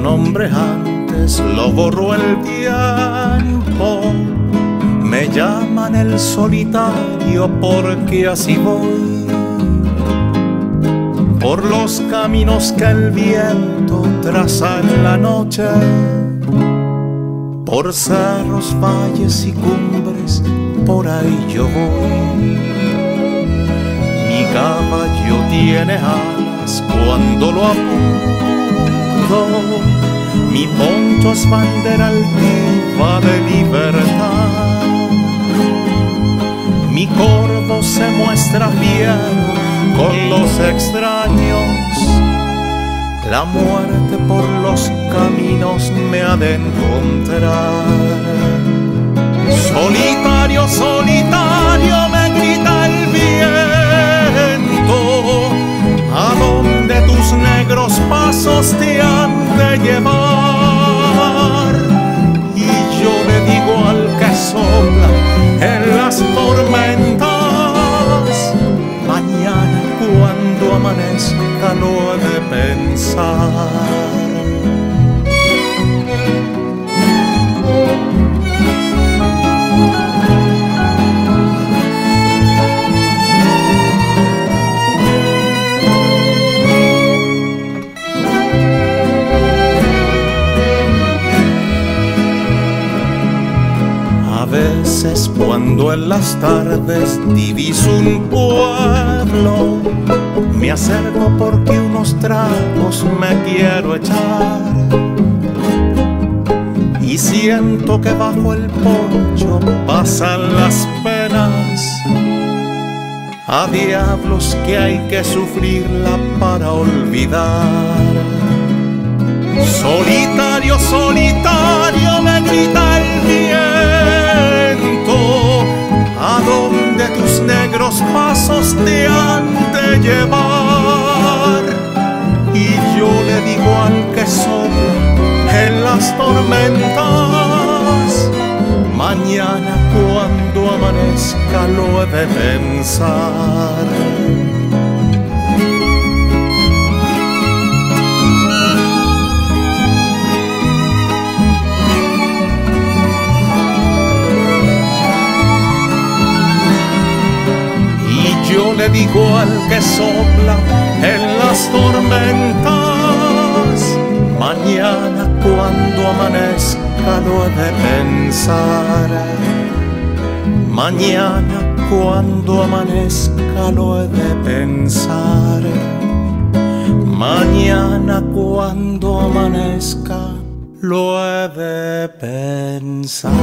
nombre antes lo borró el tiempo. Me llaman el solitario porque así voy por los caminos que el viento traza en la noche, por cerros, valles y cumbres, por ahí yo voy. Mi caballo tiene alas cuando lo mi poncho es bandera altiva de libertad. Mi corvo se muestra fiel con los extraños. La muerte por los caminos me ha de encontrar. Solitario, solitario llevar? Y yo le digo al que sopla en las tormentas cuando amanezca lo he de pensar. Cuando en las tardes diviso un pueblo, me acerco porque unos tragos me quiero echar. Y siento que bajo el poncho pasan las penas. A diablos que hay que sufrirla para olvidar. Solitario, solitario me grita mañana cuando amanezca lo he de pensar. yo le digo al que sopla en las tormentas, mañana cuando amanezca lo he de pensar. Mañana cuando amanezca lo he de pensar. Mañana cuando amanezca lo he de pensar.